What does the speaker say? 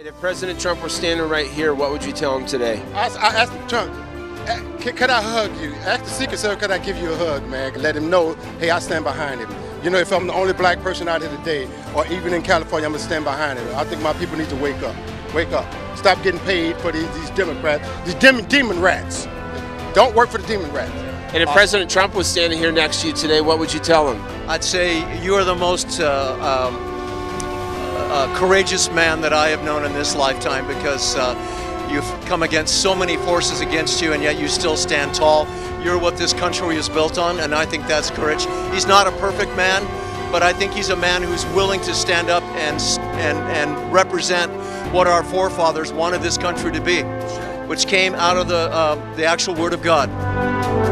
And if President Trump were standing right here, what would you tell him today? I, I asked Trump, "Eh, can, can I hug you? Ask the Secret Service, can I give you a hug, man? Let him know, hey, I stand behind him. You know, if I'm the only black person out here today, or even in California, I'm gonna stand behind him. I think my people need to wake up. Wake up. Stop getting paid for these, these Democrats, these demon, demon rats. Don't work for the demon rats. And if President Trump was standing here next to you today, what would you tell him? I'd say you are the most uh, um, uh, courageous man that I have known in this lifetime because uh, you've come against so many forces against you and yet you still stand tall. You're what this country is built on, and I think that's courage. He's not a perfect man, but I think he's a man who's willing to stand up and, and, and represent what our forefathers wanted this country to be, which came out of the, uh, the actual Word of God.